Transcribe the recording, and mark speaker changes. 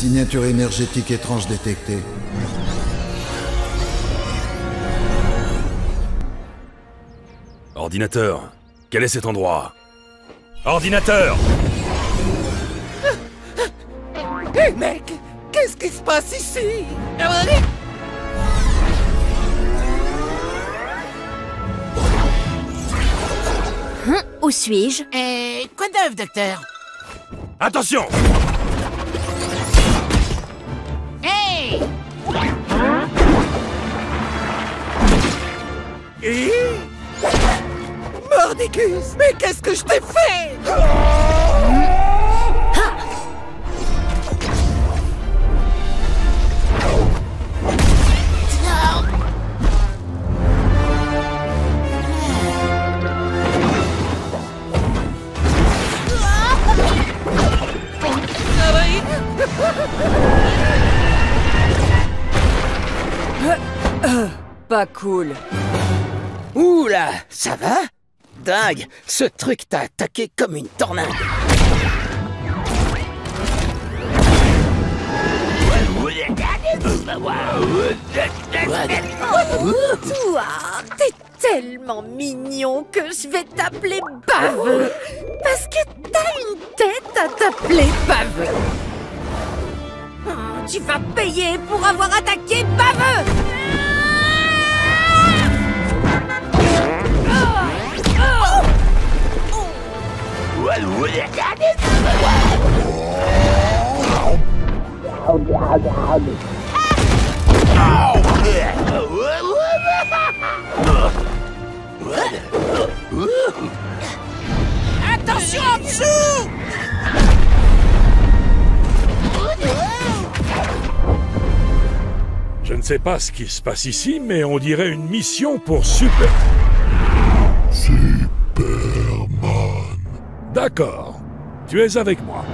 Speaker 1: Signature énergétique étrange détectée.
Speaker 2: Ordinateur, quel est cet endroit? Ordinateur!
Speaker 3: Hé mec Qu'est-ce qui se passe ici?
Speaker 4: Hein Où suis-je?
Speaker 3: Eh, quoi de neuf, docteur?
Speaker 2: Attention
Speaker 3: Mordicus Mais qu'est-ce que je t'ai fait?
Speaker 5: Pas cool.
Speaker 3: Oula, ça va? Dingue, ce truc t'a attaqué comme une tornade.
Speaker 4: Toi, t'es tellement mignon que je vais t'appeler baveux. Parce que t'as une tête à t'appeler baveux. Oh, tu vas payer pour avoir attaqué baveux.
Speaker 3: Attention en dessous
Speaker 6: Je ne sais pas ce qui se passe ici, mais on dirait une mission pour Super...
Speaker 7: Superman.
Speaker 6: D'accord. Tu es avec moi.